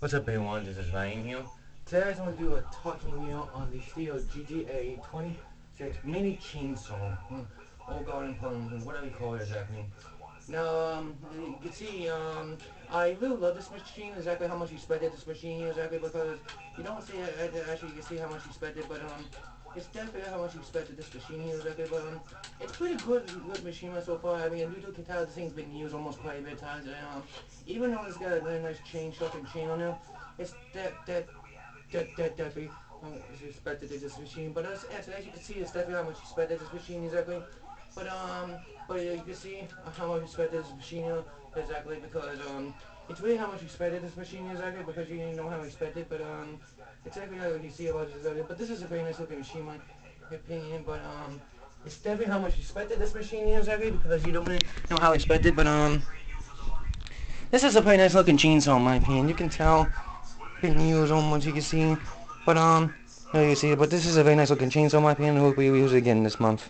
What's up everyone, this is Ryan here. Today I just want to do a talking video on the Stihl GTA 26 mini chainsaw. Hmm. Or garden pony, whatever you call it exactly. Now, um, you can see, um, I really love this machine, exactly how much you spent at this machine, exactly because you don't see, actually you can see how much you spent it, but, um, it's definitely how much you spent at this machine exactly, but, um, it's pretty good, good machine so far. I mean, you do can tell this thing's been used almost quite a bit of times, and, um, even though it's got a very nice chain, shuffling chain on it, it's that, that, that, that, definitely, um, is expected this machine, but as, as, as you can see, it's definitely how much you spent at this machine, exactly. But um, but you can see how much you spent this machine exactly because um, it's really how much you spent this machine exactly because you didn't know how you spent it. But um, exactly how you see about it exactly. But this is a very nice looking machine, my opinion. But um, it's definitely how much you spent this machine exactly because you don't really know how you spent it. But um, this is a pretty nice looking chainsaw in my opinion. You can tell been used almost you can see. But um, you, you see, but this is a very nice looking chainsaw in my opinion. Hope we use it again this month.